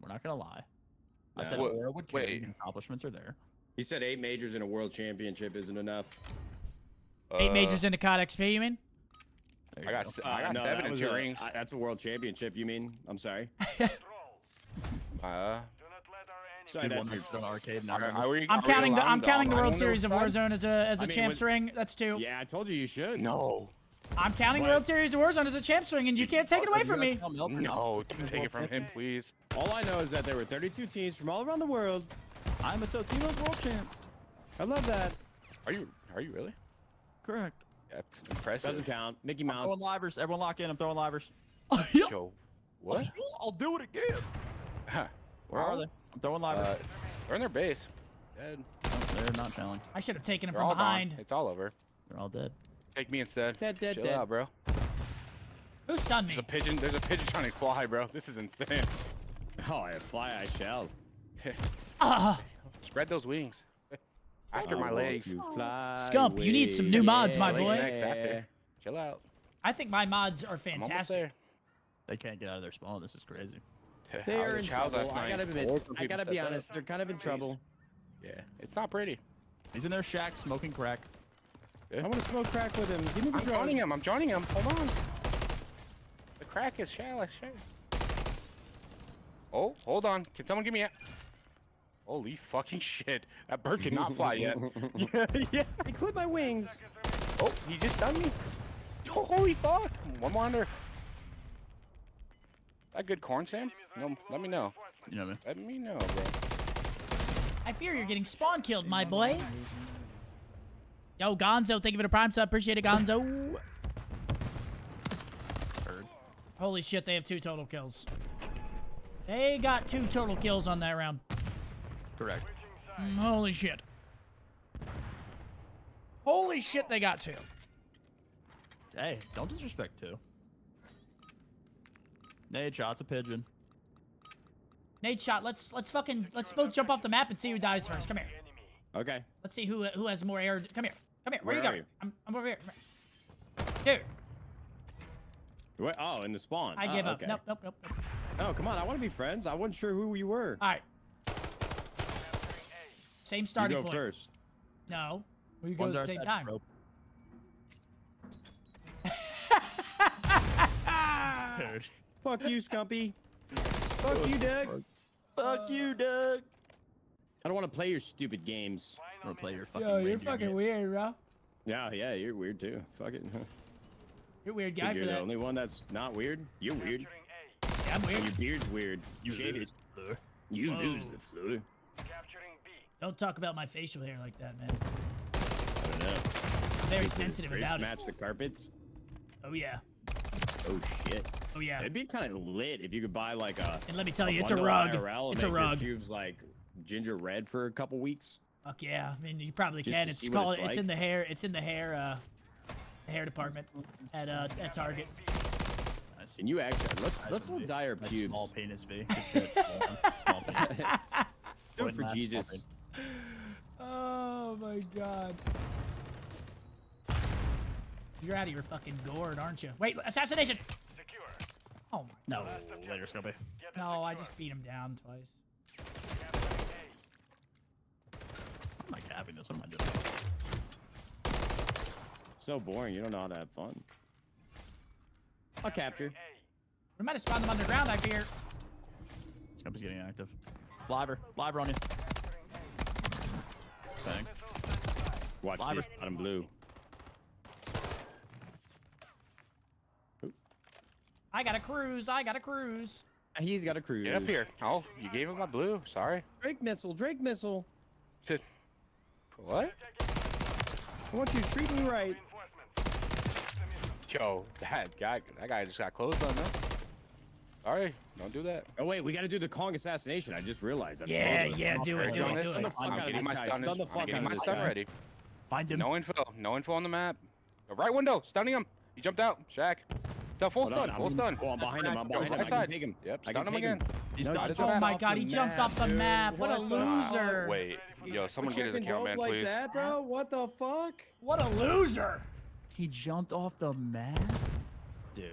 We're not gonna lie. I said What- Aura would carry. wait. Accomplishments are there. He said eight majors in a world championship isn't enough. Eight Uh, majors into COD XP, you mean? There I got, go. I got no, seven that and two a- rings. I- that's a world championship. You mean? I'm sorry. Uh, Sorry, Dude, one that's for arcade. Now are, are we, I'm counting the I'm counting the World Series of? Warzone as a as a I mean, champs when- ring. That's two. yeah. I told you you should. No, I'm counting What? World Series of Warzone as a champ swing, and you can't take it away from me. no, don't take it from him, please. All I know is that there were 32 teams from all around the world. I'm a Totino's world champ. I love that. Are you? Are you really? Correct. Yeah, impressive. Doesn't count. Mickey I'm Mouse. throwing livers. Everyone lock in. I'm throwing livers. Joe, what? I'll do it again. Huh. Where are they? I'm throwing livers. Uh, they're in their base. Dead. Oh, they're not challenging. I should have taken him They're from behind. gone. It's all over. They're all dead. Take me instead. Dead, dead, Chill dead. out, bro. Who stunned me? There's a pigeon. There's a pigeon trying to fly, bro. This is insane. Oh, I fly. I shall. Ah, Spread those wings. After I my legs. to fly Scump, you need some new mods, my boy. next after. Chill out. I think my mods are fantastic. there. They can't get out of their spawn. This is crazy. They are in trouble. last I gotta admit, I gotta be stepped up. honest. They're kind of in trouble. Yeah, it's not pretty. He's in their shack smoking crack. I want to smoke crack with him. Give me the I'm drugs. joining him. I'm joining him. Hold on. The crack is shallow. shallow. Oh, hold on. Can someone give me a... Holy fucking shit. That bird cannot fly yet. yeah, yeah. He clipped my wings. Oh, he just stunned me. Holy fuck. One more under. That good corn, Sam? No, let me know. You know what Let me know, bro. I fear you're getting spawn killed, my boy. Yo, Gonzo, thank you for the prime sub. Appreciate it, Gonzo. I? Heard. Holy shit, they have two total kills. They got two total kills on that round. Correct. Mm, holy shit. Holy shit, they got two. Hey, don't disrespect two. Nate shot's a pigeon. Nate shot. Let's let's fucking let's both jump off the map and see who dies first. Come here. Okay. Let's see who who has more air. Come here. Come here. Where, Where you are going? you? I'm I'm over here. Dude, What? Oh, in the spawn. I Oh, give ah, up. okay. Nope, nope, nope, nope. Oh, come on. I want to be friends. I wasn't sure who you were. All right. Same starting You starting go point. first. No, we go One's at the same time. rope. Dude. Fuck you, Scumpy. Fuck you, Doug. Fuck you, uh. Doug. I don't want to play your stupid games. I'm gonna play your fucking Yo, you're reindeer fucking game. weird, bro. Yeah, yeah, you're weird too. Fuck it. You're a weird Think guy you're for the that. only one that's not weird. You're weird. Yeah, I'm weird. Your beard's weird. You Shave lose, it. Blur. You lose the flu. Don't talk about my facial hair like that, man. I don't know. I'm very Does sensitive about it. match the carpets. Oh yeah. Oh shit. Oh yeah. It'd be kind of lit if you could buy like a. And let me tell you, it's a bundle rug. IRL and It's a rug. Pubes like ginger red for a couple weeks. Fuck yeah. I mean, you probably Just can. It's called. it's It's in the hair. It's in the hair. Uh, the hair department at uh at Target. Nice. And you actually let's Nice let's one, let V. dye pubes. Small penis V. Small penis. Do it for Jesus. Oh my god. You're out of your fucking gourd, aren't you? Wait, assassination! Secure. Oh my. No, later, Scopy. No, I just beat him down twice. I'm not capping this. What am I doing? So boring. You don't know how to have fun. I'll capture. We might have spawned them underground, I fear. Scopy's getting active. Liver. Liver on you. Bang. Watch Live this. or- Bottom blue. I got a cruise. I got a cruise. He's got a cruise. Get up here. Oh, you gave him my blue. Sorry. Drake missile. Drake missile. Shit. What? I want you to treat me right. Yo, that guy, that guy just got closed on, man. Sorry, don't do that. Oh wait, we got to do the Kong assassination. I just realized. I Yeah, yeah, do it, do it, this? do Stun the it. fuck out I'm of getting this my guy. stun. Stun the I'm fuck getting out my of this stun ready. Find him. No info. No info on the map. The right window. Stunning him. He jumped out. Shaq. Still full Hold on, stun. I'm Full in- stun. Oh, I'm behind him. I'm behind him. I can take him. Yep. I Stun can him take him. again. He's No, dodged just Oh my god, he jumped off the map, map. dude. What a What the loser. Wait. Yo, someone get his account, man, please. that, bro? What the fuck? What a loser. He jumped off the map? Dude.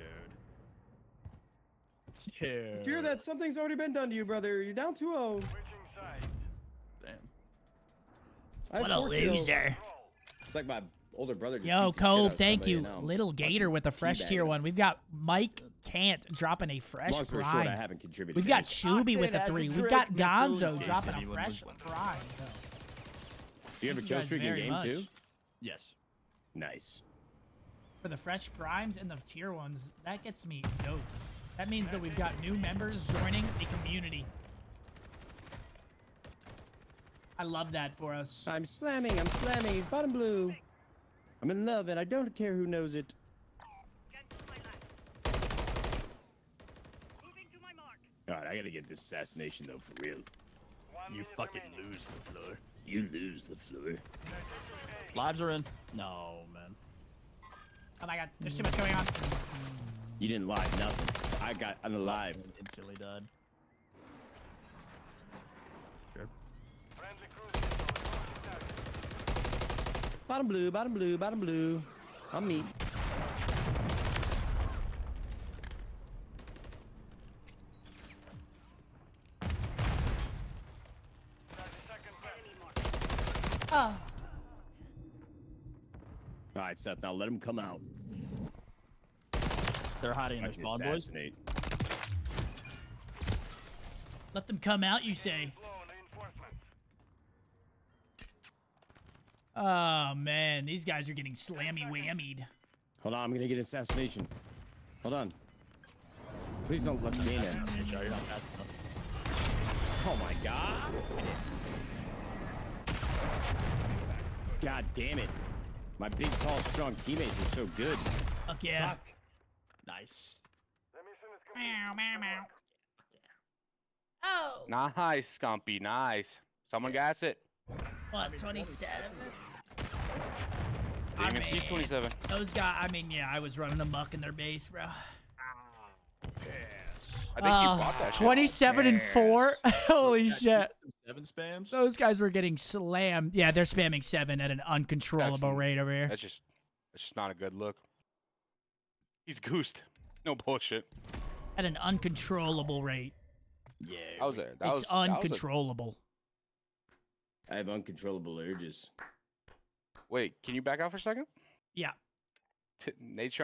Dude. Fear that something's already been done to you, brother. You're down 2-0. Damn. I have What a four kills. loser. It's like my older brother. just Yo, beat the shit out Cove, of thank somebody, you. now Little Gator with a fresh tier one. We've got Mike Can't dropping a fresh Long story short, I prime. haven't contributed. We've got it. Shuby with Octane the a three. We've got Gonzo dropping a fresh prime. Do you have a kill streak in game much. too? Yes. Nice. For the fresh primes and the tier ones, that gets me dope. That means that we've got new members joining the community. I love that for us. I'm slamming. I'm slamming. Bottom blue. I'm in love, and I don't care who knows it. All right, I gotta get this assassination though for real. You fucking lose the floor. You lose the floor. Lives are in. No, man. Oh my god, there's too much going on. You didn't lie, nothing. I got I'm alive. Instantly died. Bottom blue, bottom blue, bottom blue. I'm me. Oh. All right, Seth. Now let him come out. They're hiding in I their spawn, boys. Let them come out, you say. Oh man, these guys are getting slammy whammied. Hold on, I'm gonna get assassination. Hold on. Please don't let me in. Yeah, sure, you're not fast enough. Oh my god. God damn it. My big, tall, strong teammates are so good. Fuck yeah. Fuck. Nice. Meow, meow, meow. Oh. Nice, Scumpy. Nice. Someone gas it. What, 27? Didn't even see 27. Those guys, I mean, yeah, I was running amok in their base, bro. I think you Uh, bought that shit. 27 and 4? Holy shit. Seven spams. Those guys were getting slammed. Yeah, they're spamming 7 at an uncontrollable That's- rate over here. That's just, that's just not a good look. He's goosed. No bullshit. At an uncontrollable rate. Yeah. That was a, that was, it's that was a- uncontrollable. I have uncontrollable urges. Wait, can you back out for a second? Yeah. Trying